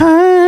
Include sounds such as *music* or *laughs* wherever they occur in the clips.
Whee!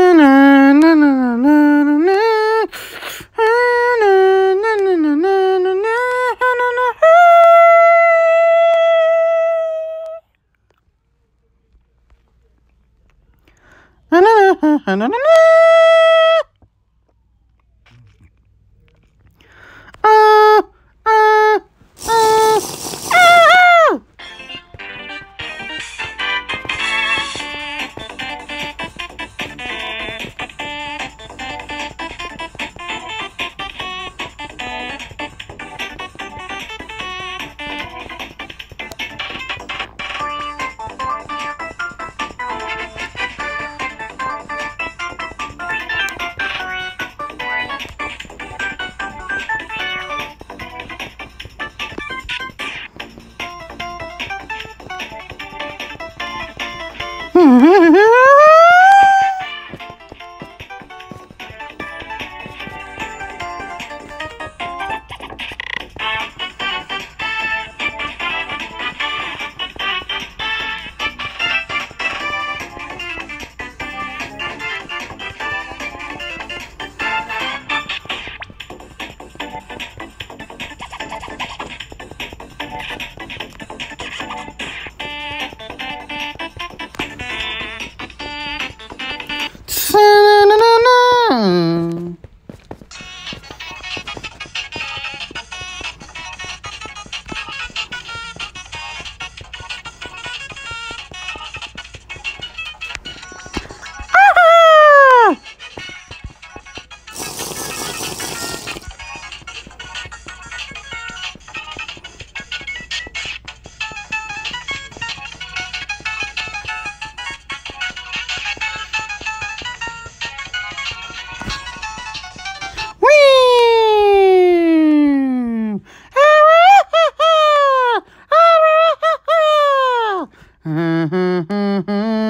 Mm-hmm. *laughs*